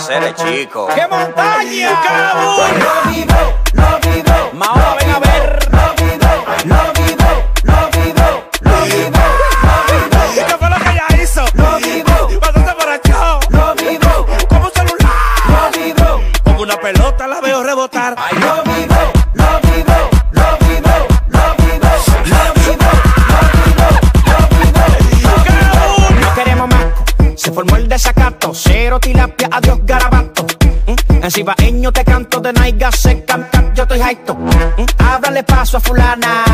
hacer, eh, chico? ¡Qué montaña! ¡Cabo! Lo vive, lo vive. Mahoma, ven a ver. Si En cibaeño te canto de naiga se cantan, yo estoy hype. Mm, ábrale paso a fulana.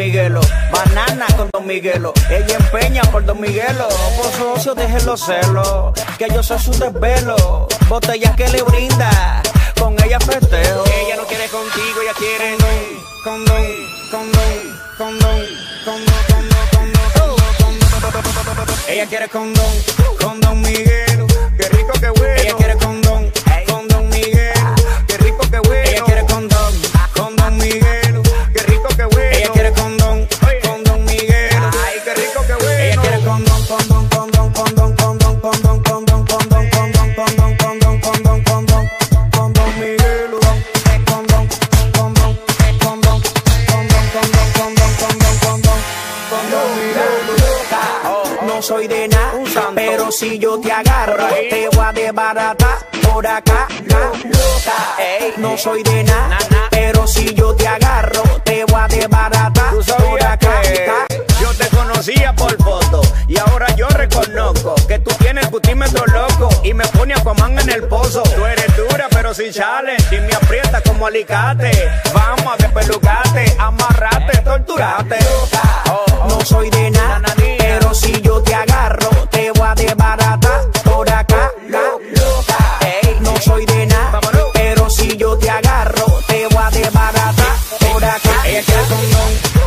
Miguelo, banana con Don Miguelo, ella empeña por Don Miguelo, por su ocio deje los celos, que yo soy su desvelo, botellas que le brinda, con ella festejo. Ella no quiere contigo, ella quiere con Don, con Don, con Don, con Don, con Don, con Don, con Don, con Don, Ella quiere con Don, con Don Miguelo, qué rico, qué bueno. Con Don. soy de nada. Pero si yo te agarro, te voy a desbaratar. Tú sabías que yo te conocía por foto. Y ahora yo reconozco que tú tienes el putímetro loco. Y me pone Aquaman en el pozo. Tú eres dura, pero sin chale. Y me aprieta como alicate. Vamos a despelucarte, amarrate, torturate. No soy de nada, pero si yo ella quiere condón.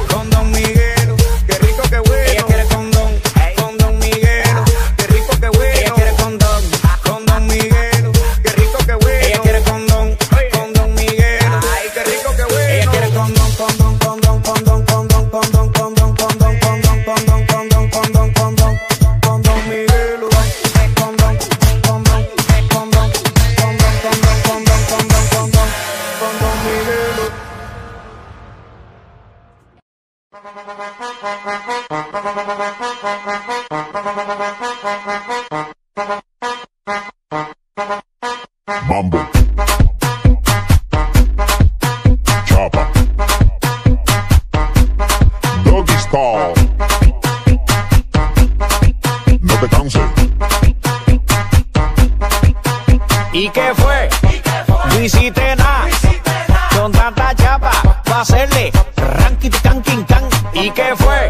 ¿Y qué fue?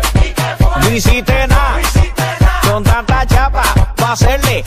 No hiciste nada. Con tanta chapa, pa' hacerle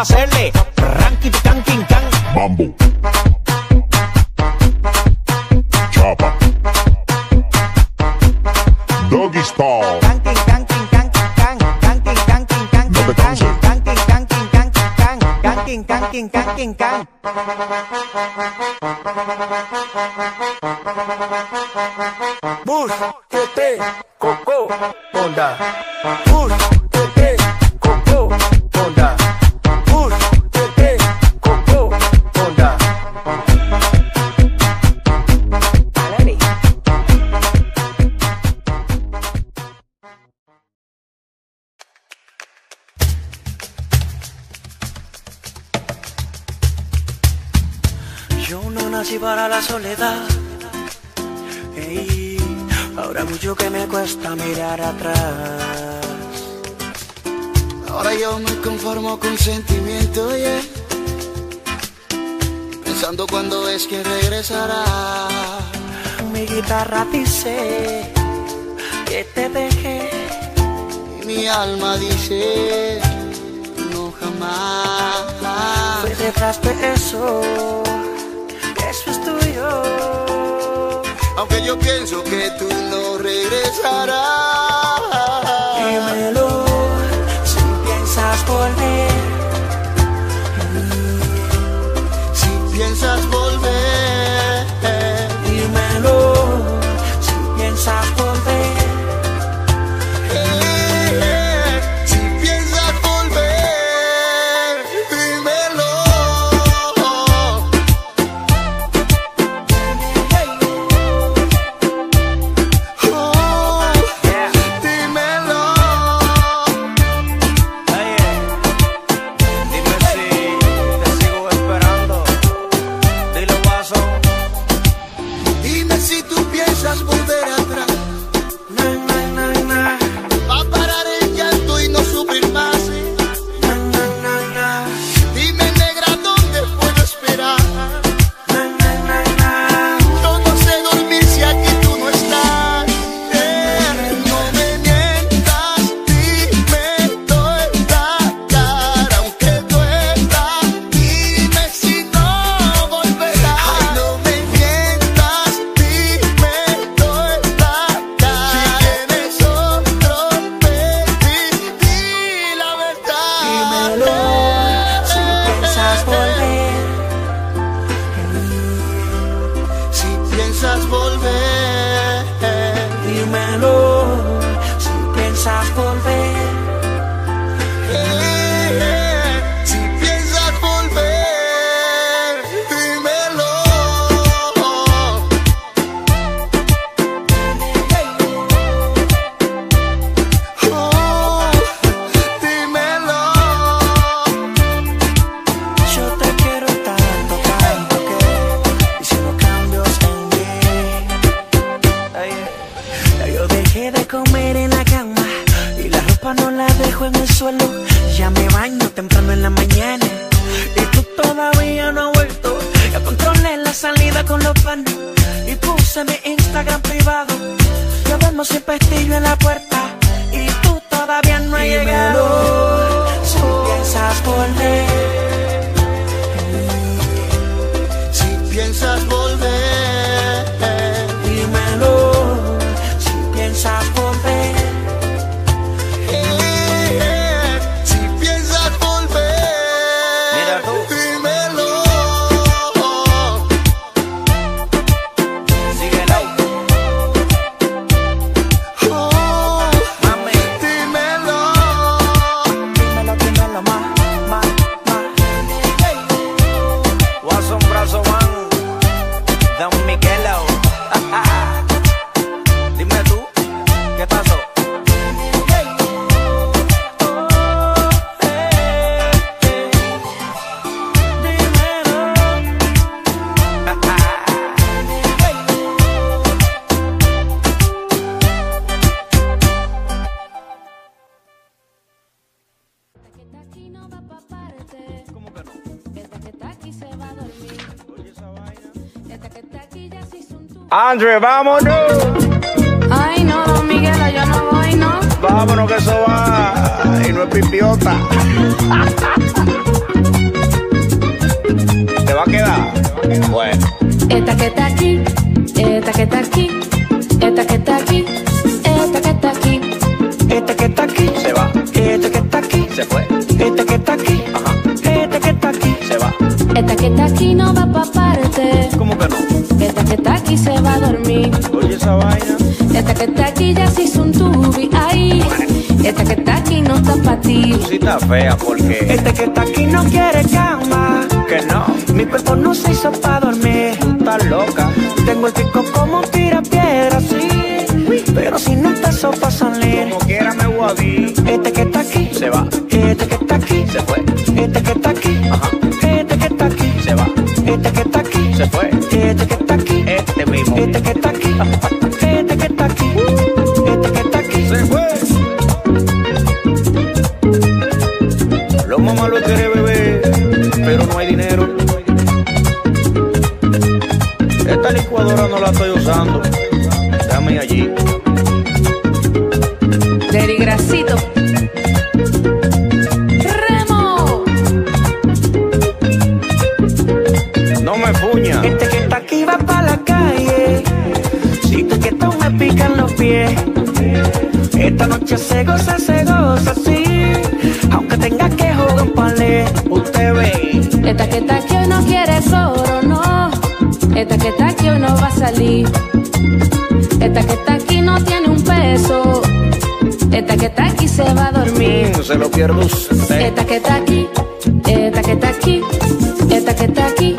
a hacerle ranking can king can. Mambo. Chapa. Doggy Star Bus can, tete, coco, onda. Bus tete, coco, onda. para la soledad. Hey, ahora mucho que me cuesta mirar atrás. Ahora yo me conformo con sentimiento, yeah. Pensando cuando es que regresará. Mi guitarra dice que te dejé. Y mi alma dice no jamás. Fue detrás eso aunque yo pienso que tú no regresarás. Andre, vámonos. Ay, no, don Miguel, yo no voy, ¿no? Vámonos que eso va y no es pipiota. ¿Te va a quedar? Bueno. Esta que está aquí, esta que está aquí, esta que está aquí, esta que está aquí. Este que está aquí, Se va, este que está aquí, se fue, este que está aquí, Ajá. este que está aquí. se va. Esta que está aquí no va pa' aquí se va a dormir. Oye esa vaina. Esta que está aquí ya se hizo un tubi. Ay, esta que está aquí no está pa' ti. Tú sí estás fea porque... Este que está aquí no quiere cama. Que no, Mi cuerpo no se hizo para dormir. estás loca. Tengo el pico como un tirapiedra, sí. Pero si no empezó para salir. Como quiera me voy a ir. Este que está aquí, Se va, este que está aquí, se fue, este que está aquí, Ajá. Este que está aquí, este que está aquí. Se fue. Los mamás lo quieren beber, pero no hay dinero. Esta licuadora no la estoy usando. Déjame ir allí. Derigrasito. Esta noche se goza, se goza, sí. Aunque tenga que jugar un palé. Usted ve. Esta que está aquí hoy no quiere coro, no. Esta que está aquí hoy no va a salir. Esta que está aquí no tiene un peso. Esta que está aquí se va a dormir. Se lo pierdo usted. Esta que está aquí, esta que está aquí, esta que está aquí,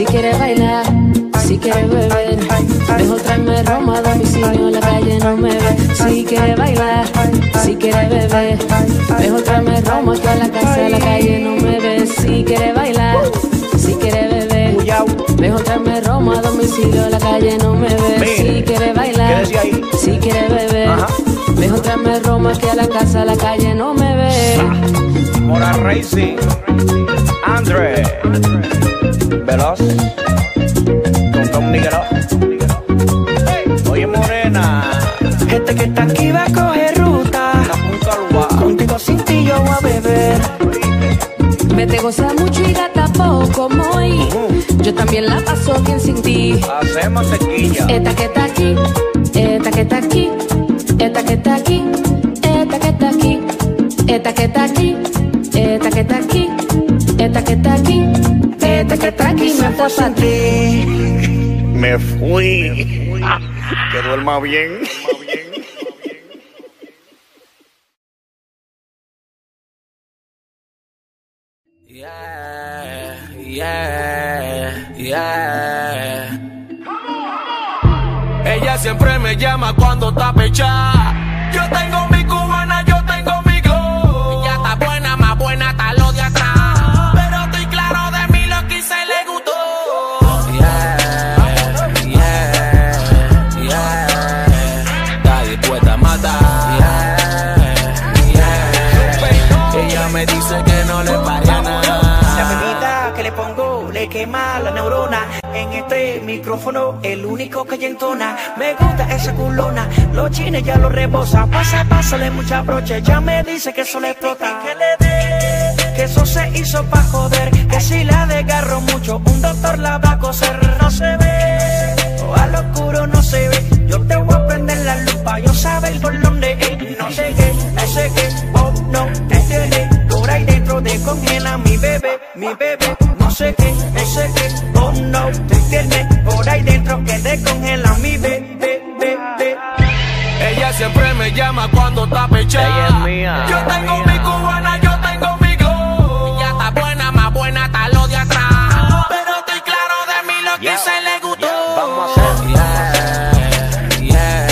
Si quiere bailar, si quiere beber, mejor tráeme Roma a domicilio en la calle no me ve. Si quiere bailar, si quiere beber, mejor tráeme Roma que a la casa en la calle no me ve. Si quiere bailar, si quiere beber. Mejor tráeme Roma a domicilio, en la calle no me ve. Si quiere bailar, si quiere beber. Mejor tráeme Roma que a la casa, a la calle no me ve. Mora Racing. Andre. Veloz. Con Tom Miguelo. Oye, Morena. Este que está aquí va a coger ruta. Contigo sin ti yo voy a beber. Me te goza mucho y gata poco, muy. Yo también la paso bien sin ti. Hacemos sequilla. Esta que está aquí, esta que está aquí, para ti. Me fui. Que duerma bien. Yeah, yeah, yeah. Ella siempre me llama cuando está pecha. En este micrófono, el único que ya entona. Me gusta esa culona, los chines ya lo rebosa. Pasa, pásale mucha broche, ya me dice que eso le explota. Que le dé, que eso se hizo pa' joder. Que si la desgarro mucho, un doctor la va a coser. No se ve, o al oscuro no se ve. Yo te voy a prender la lupa, yo saber por dónde es. No sé qué, no sé qué, oh no, te tiene. Por ahí dentro de congela mi bebé, mi bebé. Ella es mía. Yo tengo mi cubana, yo tengo mi glow. Ya está buena, más buena está lo de atrás. Pero estoy claro de mí lo que Yeah. se le gustó. Vamos a hacer. Yeah,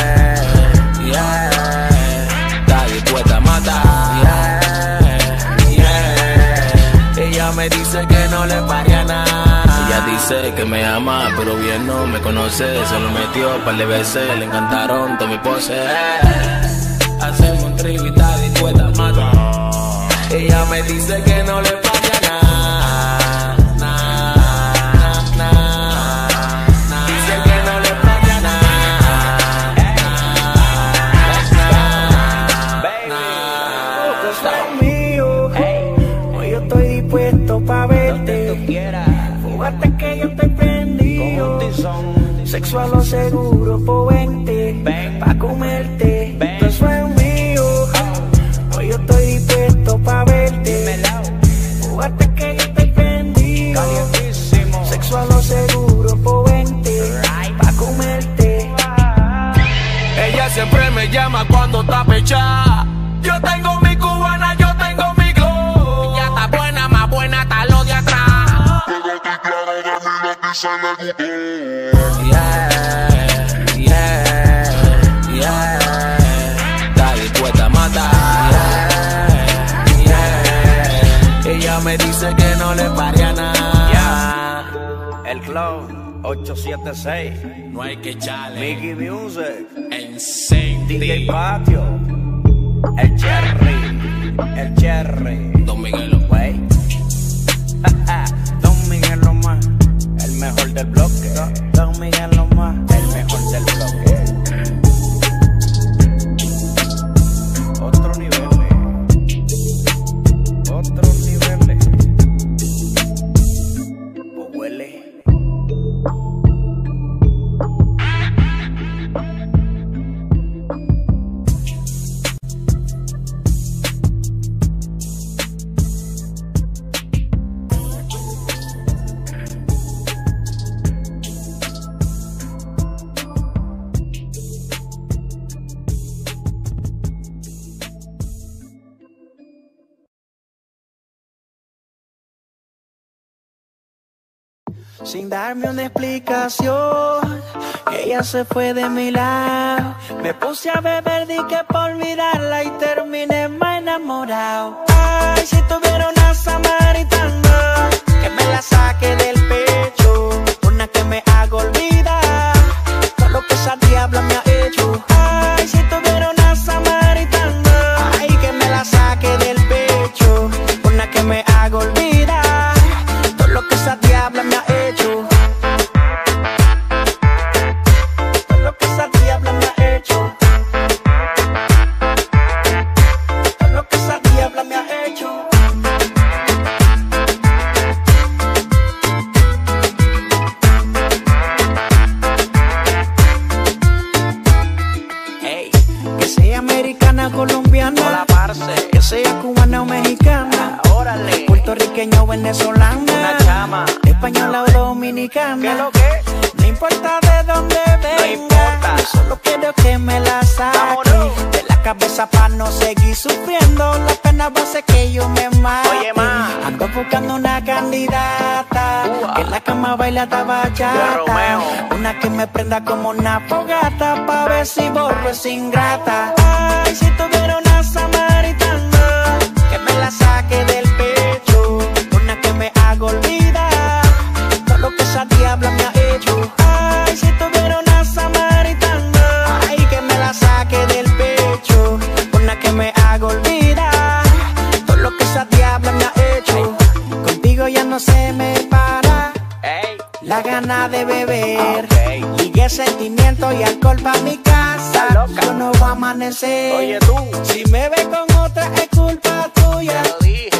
dispuesta a. Ella me dice que no le pare a nada. Ella dice que me ama, pero bien no me conoce. Se lo metió par de veces, le encantaron todas mis poses. Trío y está dispuesta a matar. Ella me dice que no le pare a nada. Nah, nah, nah. Dice que no le pare a nada. Tú mío, hoy yo estoy dispuesto pa' verte. Fugate que yo estoy prendido. Sexo a lo seguro, po' Yeah, yeah, yeah. Está dispuesta a matar. Yeah, yeah. Ella me dice que no le pare a nada. El Club 876. No hay que echarle Mickey Music. en DJ Patio. El Cherry. El Cherry. Don Miguelo. Wey. Del bloque. Don Miguel Loma. Sin darme una explicación, ella se fue de mi lado. Me puse a beber, di que por olvidarla y terminé más enamorado. Ay, si tuviera no se me para. da ganas de beber. Ligue sentimiento y alcohol pa' mi casa. Yo no voy a amanecer. Oye, tú. Si me ve con otra es culpa tuya.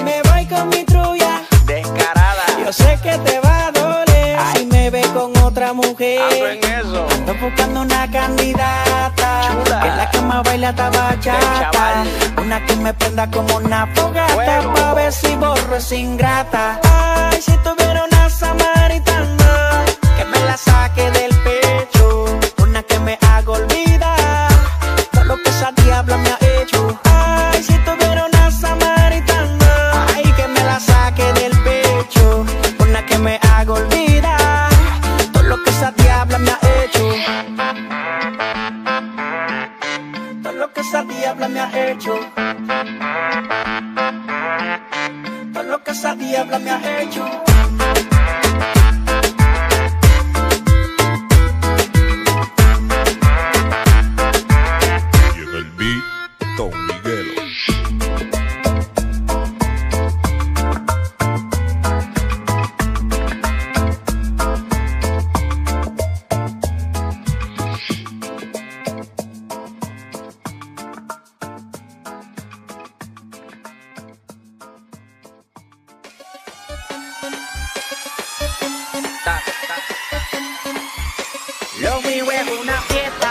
Me voy con mi trulla. Descarada. Yo sé que te va a me ve con otra mujer. Ando en eso. Ando buscando una candidata Chula. que en la cama baila esta Del bachata. chaval. Una que me prenda como una fogata Fuego. pa' ver si borro es ingrata. Ay, si tuviera una samaritana que me la saque del hecho. Todo lo que esa diabla me ha hecho. Mío es una fiesta,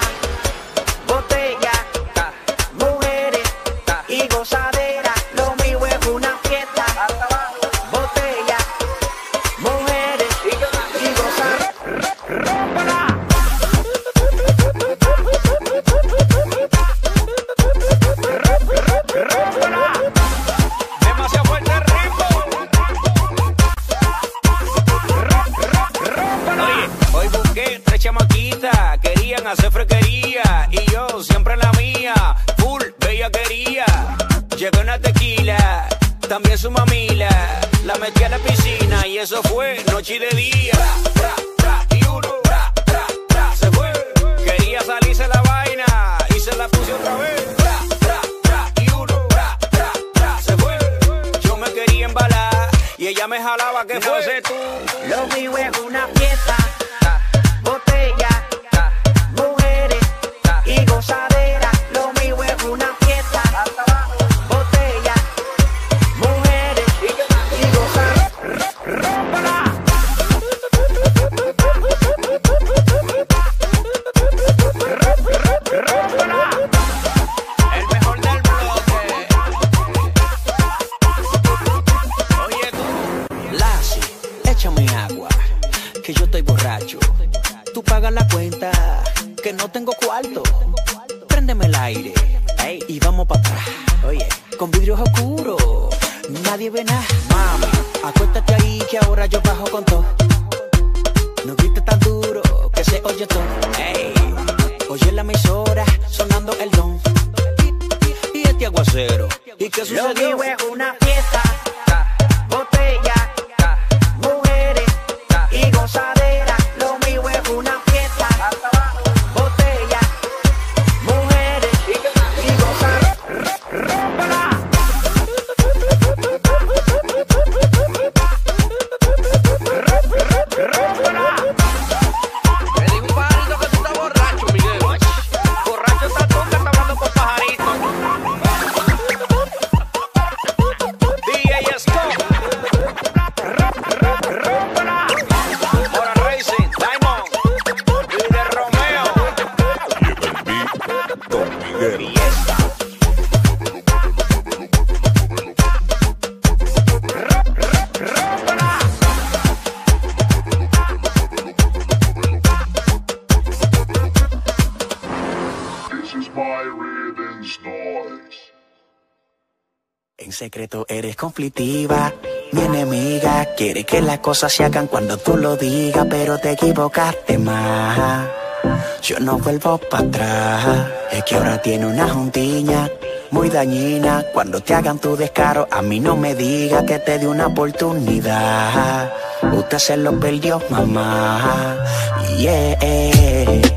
que yo estoy borracho. Tú pagas la cuenta, que no tengo cuarto. Préndeme el aire, ey, y vamos para atrás. Oye, con vidrios oscuros, nadie ve nada. Mami, acuéstate ahí que ahora yo bajo con todo. No grites tan duro que se oye todo. Ey, oye la emisora sonando el don. Y este aguacero. ¿Y qué Lo sucedió? mío es una fiesta, botella, y secreto eres conflictiva, mi enemiga. Quiere que las cosas se hagan cuando tú lo digas, pero te equivocaste más. Yo no vuelvo para atrás. Es que ahora tiene una juntiña muy dañina. Cuando te hagan tu descaro, a mí no me diga que te dé una oportunidad. Usted se lo perdió, mamá. Yeah.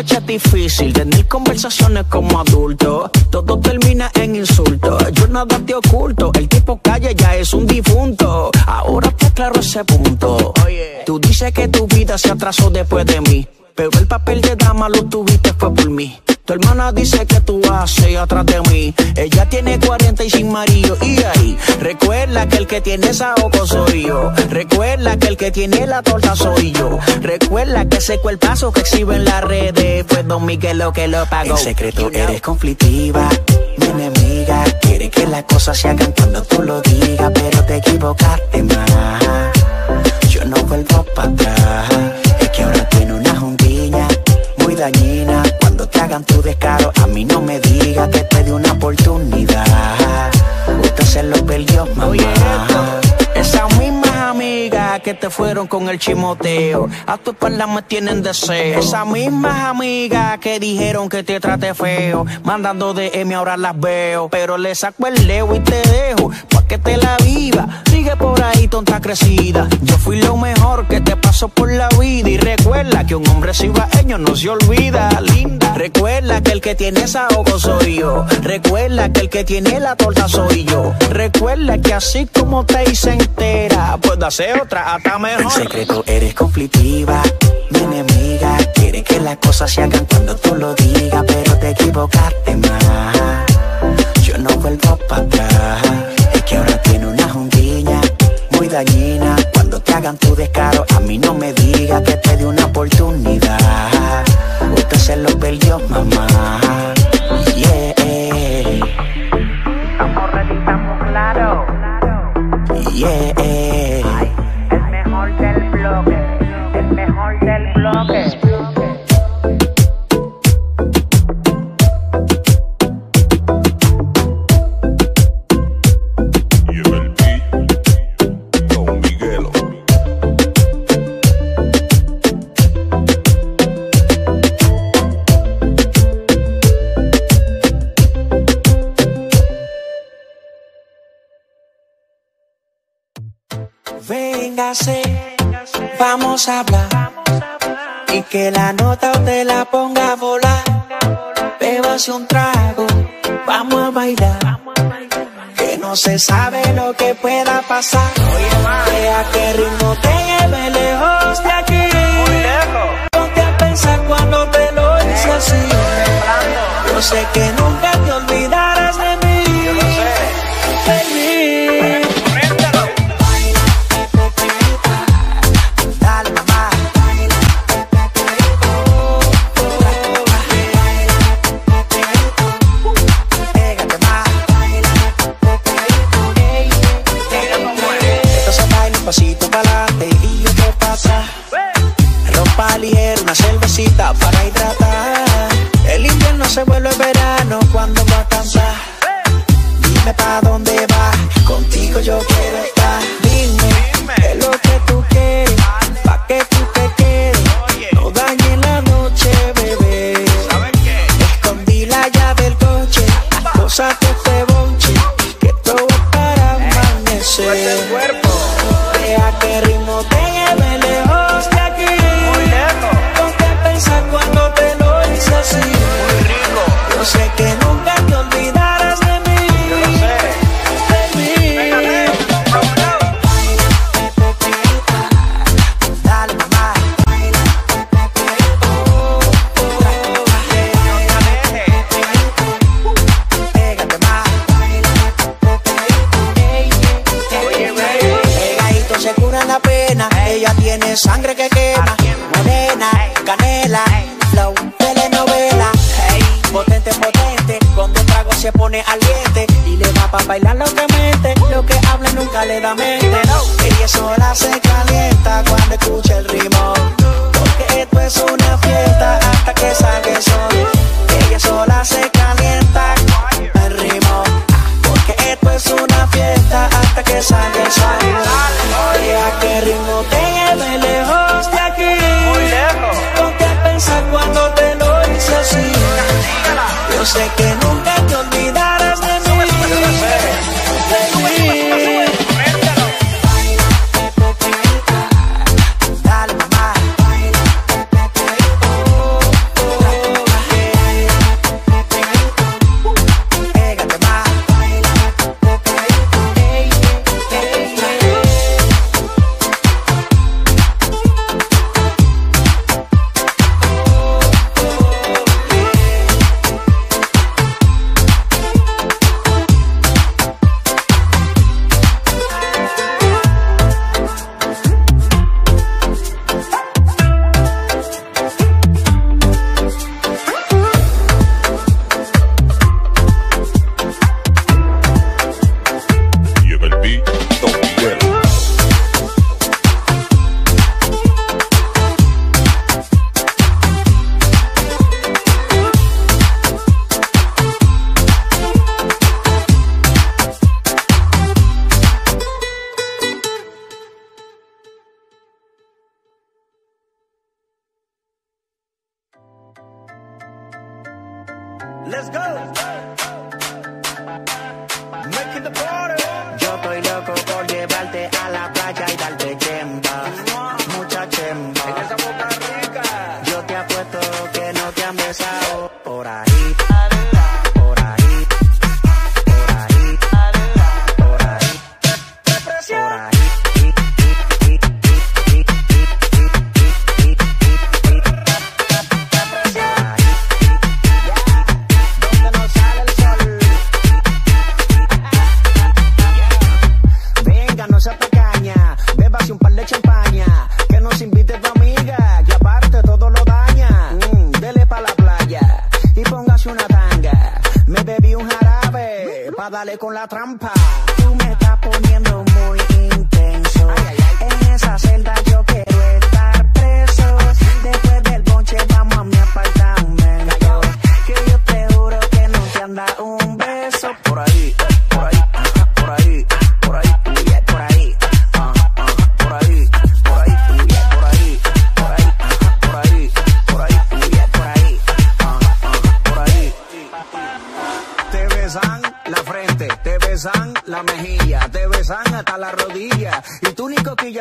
Es difícil tener conversaciones como adultos. Todo termina en insultos. Yo nada te oculto. El tipo calle ya es un difunto. Ahora te aclaro ese punto. Tú dices que tu vida se atrasó después de mí. Pero el papel de dama lo tuviste fue por mí. Tu hermana dice que tú haces atrás de mí. Ella tiene 40 y sin marido. Y ahí, recuerda que el que tiene esa ojo soy yo. Recuerda que el que tiene la torta soy yo. Recuerda que ese cuerpazo que exhibe en las redes fue Don Miguel lo que lo pagó. En secreto eres conflictiva, mi enemiga. Quiere que las cosas se hagan cuando tú lo digas, pero te equivocaste más. Yo no vuelvo para atrás. Dañina. Cuando te hagan tu descaro, a mí no me digas que te di una oportunidad. Usted se lo perdió, mamá. Esas mismas amigas que te fueron con el chimoteo, a tu espalda me tienen deseo. Esas mismas amigas que dijeron que te trate feo, mandando DM ahora las veo. Pero le saco el leo y te dejo, que te la viva. Sigue por ahí, tonta crecida. Yo fui lo mejor que te pasó por la vida. Y recuerda que un hombre cibaeño no se olvida, linda. Recuerda que el que tiene ojo soy yo. Recuerda que el que tiene la torta soy yo. Recuerda que así como te hice entera, puedo hacer otra hasta En mejor. secreto eres conflictiva, mi enemiga. Quiere que las cosas se hagan cuando tú lo digas, pero te equivocaste más. Yo no vuelvo para atrás. Que ahora tiene una junguiña muy dañina. Cuando te hagan tu descaro, a mí no me digas que te di una oportunidad. Usted se lo perdió, mamá. Véngase, vamos a hablar. Y que la nota usted la ponga a volar. Bébase un trago, vamos a bailar. Que no se sabe lo que pueda pasar. Vea que ritmo te lleve lejos de aquí. Ponte a pensar cuando te lo hice así. Yo sé que nunca te olvidarás sangre que quema.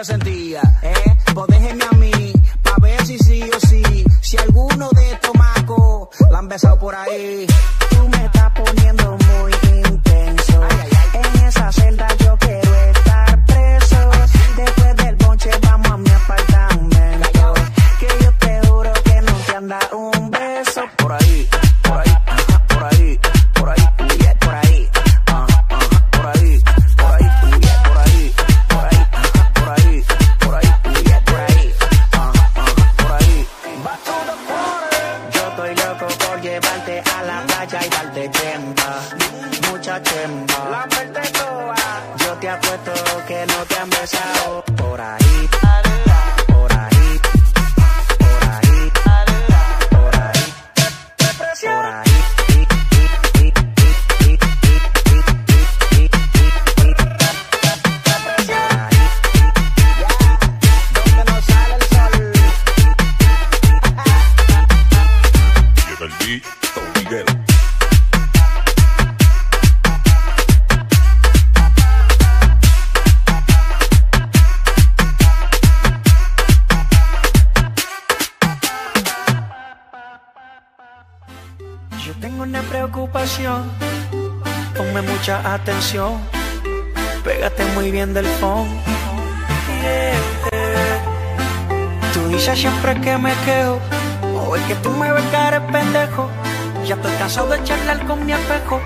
Sentía, mucha atención, pégate muy bien del fondo. Tú dices siempre que me quejo, es que tú me ves cara de pendejo. Ya estoy cansado de charlar con mi espejo,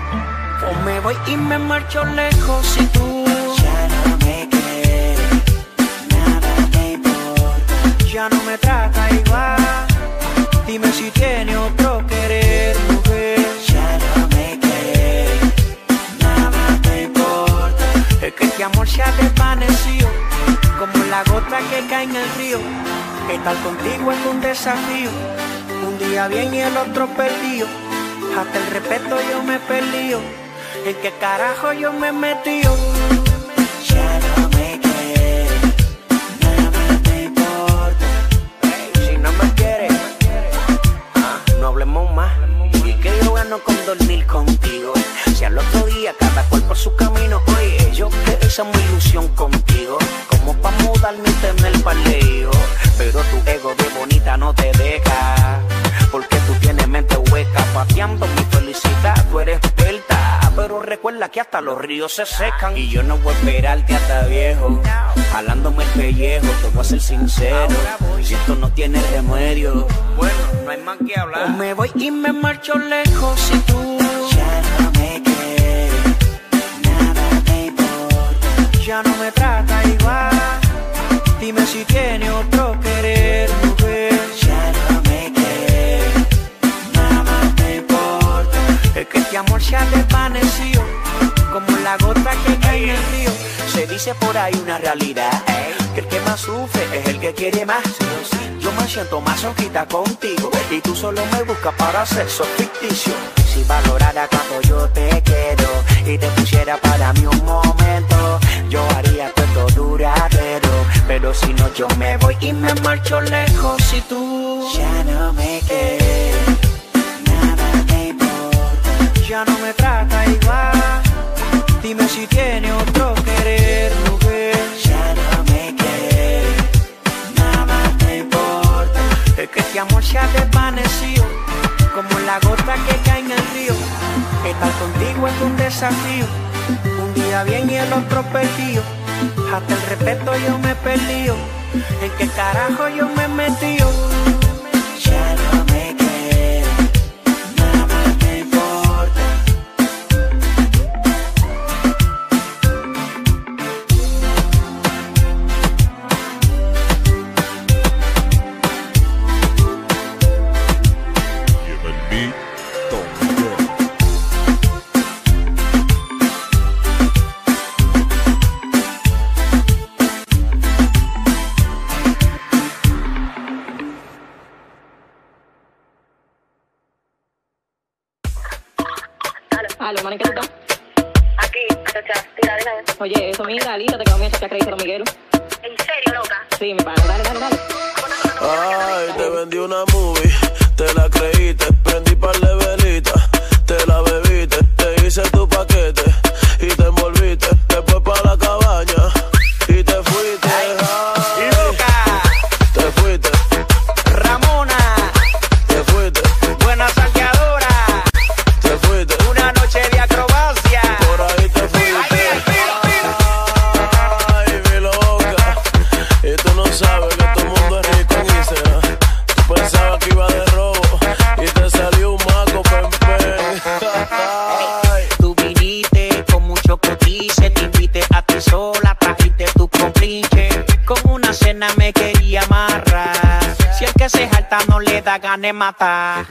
o me voy y me marcho lejos si tú ya no me quieres, nada te importa, ya no me trata igual. Dime si tiene que cae en el río. Estar contigo es un desafío, un día bien y el otro perdido. Hasta el respeto yo me perdí. ¿En qué carajo yo me metido? Ya no me quieres, nada te importa. Si no me quieres, Ah, no hablemos más. Y que yo gano con dormir contigo. Si al otro día cada cual por su camino, oye, yo que esa es mi ilusión contigo. Que hasta los ríos se secan. Y yo no voy a esperarte hasta viejo. Jalándome el pellejo, te voy a ser sincero. Si esto no tiene remedio. Bueno, no hay más que hablar. O me voy y me marcho lejos si tú ya no me quieres, nada te importa. Ya no me trata igual. Dime si tiene otro querer, mujer. Ya no me quieres, nada te importa. Es que este amor se ha Dice por ahí una realidad Que el que más sufre es el que quiere más. Yo me siento más masoquita contigo Y tú solo me buscas para hacer sexo ficticio. Si valorara cuando yo te quiero Y te pusiera para mí un momento Yo haría todo duradero. Pero si no yo me voy y me marcho lejos Si tú ya no me quieres. Nada me importa Ya no me trata igual. Dime si tiene otro querer. Este amor se ha desvanecido, como la gota que cae en el río. Estar contigo es un desafío, un día bien y el otro perdido. Hasta el respeto yo me perdí, en qué carajo yo me metí. mierda, alízate que no me a creer, Miguel. matar.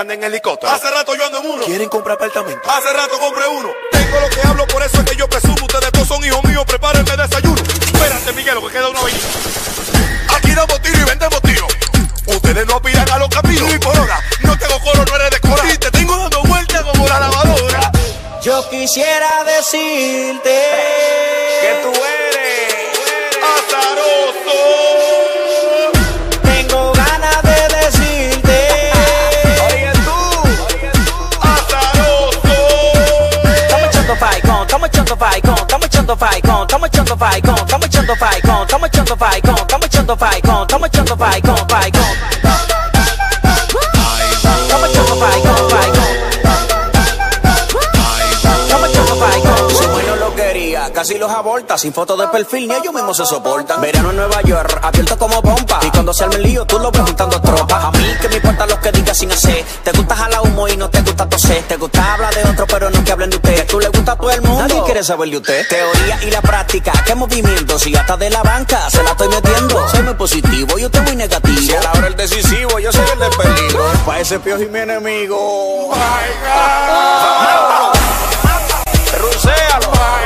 Andar en helicóptero. Hace rato yo ando en uno. Quieren comprar apartamento. Hace rato compré echando echando faicón. Su bueno lo quería, casi los aborta. Sin fotos de perfil, ni ellos mismos se soportan. Verano en Nueva York, abierto como pompa. Y cuando se arma el lío, tú lo ves juntando tropas. A mí que me importa lo que digas sin hacer. Te gusta jalar humo y no te gusta toser. Te gusta hablar de otro, pero no que hablen de usted. Tú le a todo el mundo. Nadie quiere saber de usted. Teoría y la práctica, qué movimiento. Si hasta de la banca se la estoy metiendo. Soy muy positivo, yo estoy muy negativo. Si a la hora el decisivo, yo soy el de peligro. Pa' ese piojo y mi enemigo. Ruséalo. Ruséalo.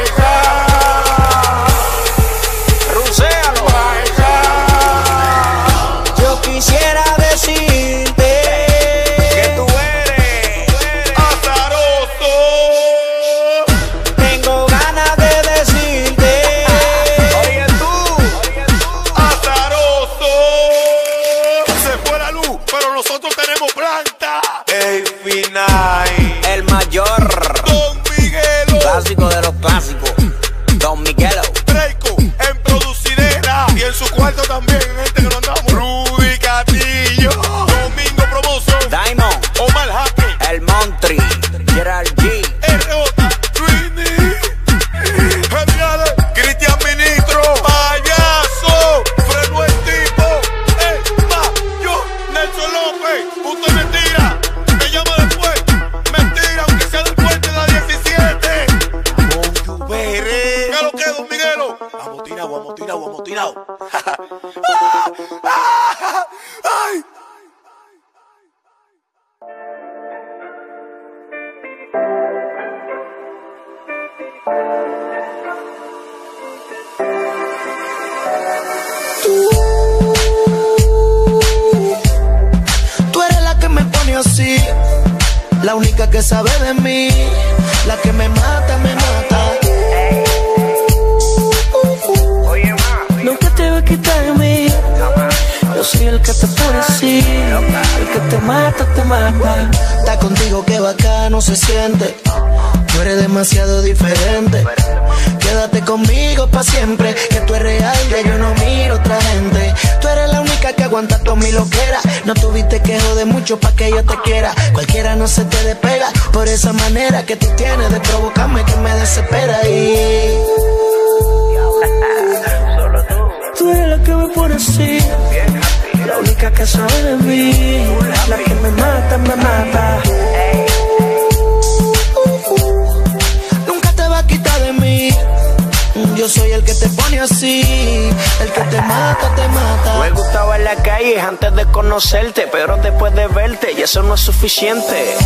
Pone así La única que sabe de mí La que me mata, me mata. Nunca te voy a quitar de mí. Yo soy el que te pone así. El que te mata, te mata. Está contigo que bacano se siente. Tú eres demasiado diferente Quédate conmigo pa' siempre Que tú eres real, ya yo no miro otra gente. Tú eres la única que aguanta todo mi loquera. No tuviste que joder mucho pa' que yo te quiera. Cualquiera no se te despega Por esa manera que tú tienes de provocarme que me desespera y... Tú. Eres la que me pone así. La única que sabe de mí. La que me mata, me mata Yo soy el que te pone así El que te mata, te mata Me gustaba en la calle antes de conocerte, pero después de verte y eso no es suficiente.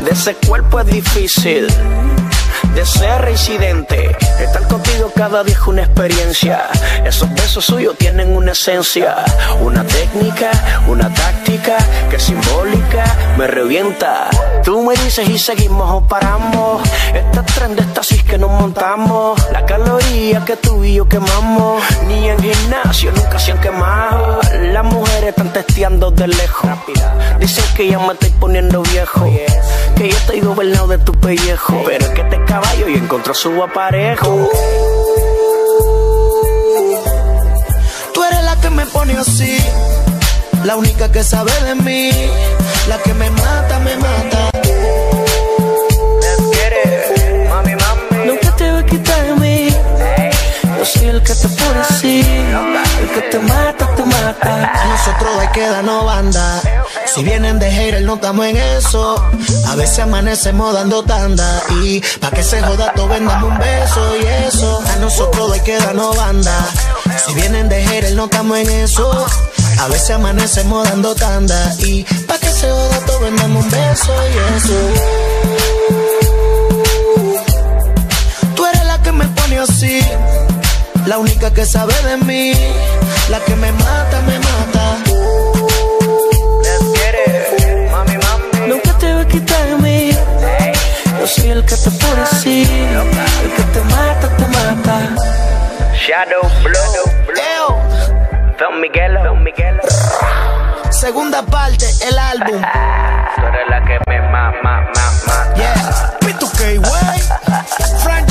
De ese cuerpo es difícil de ser reincidente. Estar contigo cada día es una experiencia. Esos besos suyos tienen una esencia, una técnica, una táctica que simbólica me revienta. Tú me dices y seguimos o paramos. Este tren de estasis que nos montamos. La caloría que tú y yo quemamos. Ni en gimnasio nunca se han quemado. Las mujeres están testeando de lejos. Dicen que ya me estoy poniendo viejo. Que yo estoy gobernado de tu pellejo. Pero es que este caballo y encontró su aparejo. Tú eres la que me pone así La única que sabe de mí La que me mata, me mata. Nunca te voy a quitar de mí. Yo soy el que te pone así El que te mata, te mata. Nosotros hay que darnos banda si vienen de haters, no estamos en eso. A veces amanecemos dando tanda. Y pa' que se joda todo, vendamos un beso y eso. A nosotros hay que darnos banda. Si vienen de haters, no estamos en eso. A veces amanecemos dando tanda. Y pa' que se joda todo, vendamos un beso y eso. Tú eres la que me pone así. La única que sabe de mí. La que me mata, me mata soy el que te pone así, el que te mata, te mata. Shadow Blow. Don Miguelo. Don Miguelo. Segunda parte, el álbum. Tú eres la que me mama, mama. Yeah, P2K, wey. Frangel